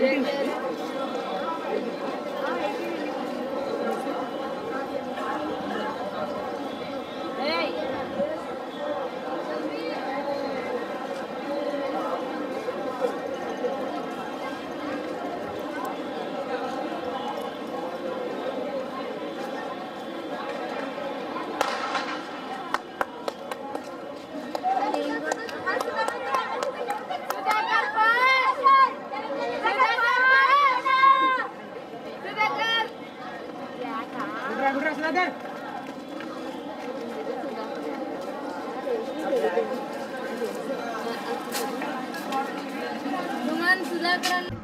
Thank you. Dengan silakan.